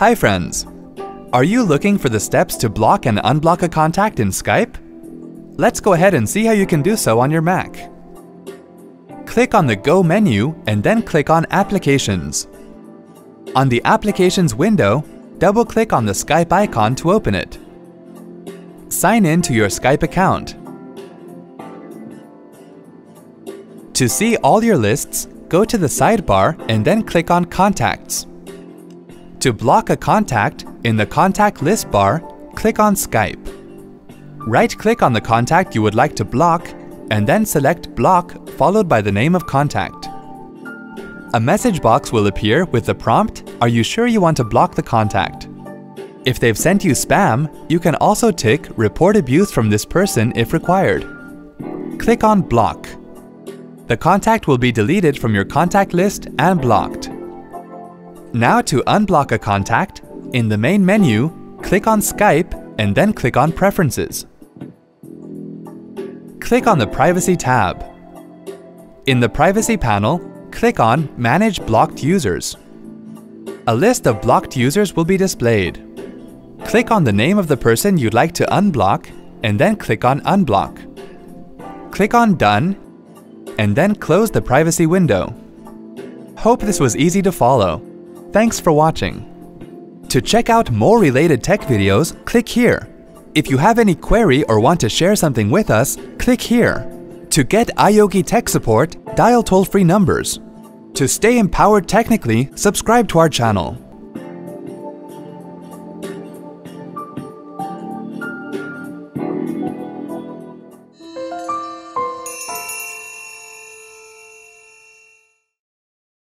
Hi friends! Are you looking for the steps to block and unblock a contact in Skype? Let's go ahead and see how you can do so on your Mac. Click on the Go menu and then click on Applications. On the Applications window, double-click on the Skype icon to open it. Sign in to your Skype account. To see all your lists, go to the sidebar and then click on Contacts. To block a contact, in the Contact List bar, click on Skype. Right-click on the contact you would like to block, and then select Block followed by the name of contact. A message box will appear with the prompt, Are you sure you want to block the contact? If they've sent you spam, you can also tick Report abuse from this person if required. Click on Block. The contact will be deleted from your contact list and blocked. Now to unblock a contact, in the main menu, click on Skype and then click on Preferences. Click on the Privacy tab. In the Privacy panel, click on Manage Blocked Users. A list of blocked users will be displayed. Click on the name of the person you'd like to unblock and then click on Unblock. Click on Done and then close the privacy window. Hope this was easy to follow. Thanks for watching. To check out more related tech videos, click here. If you have any query or want to share something with us, click here. To get iYogi tech support, dial toll-free numbers. To stay empowered technically, subscribe to our channel.